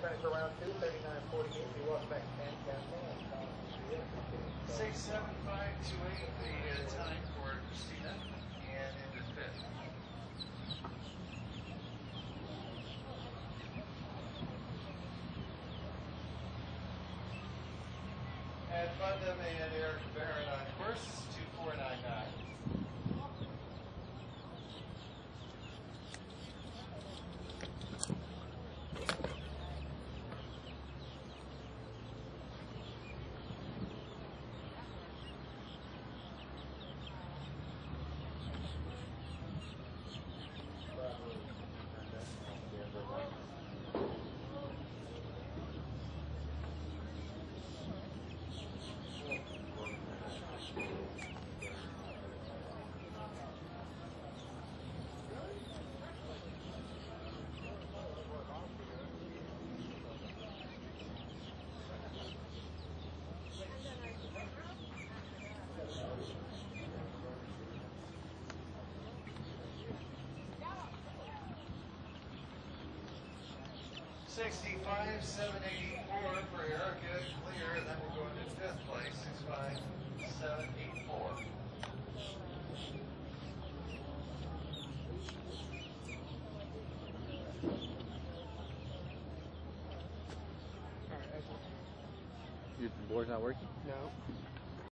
track around two, thirty-nine forty-eight, you walk back five, two, eight, the uh, time for Christina, and into fifth. Ad Fundum and Eric Baran 65, 784 for Ericka Clear, and then we'll go into fifth place, 65, 784. Your board's not working? No.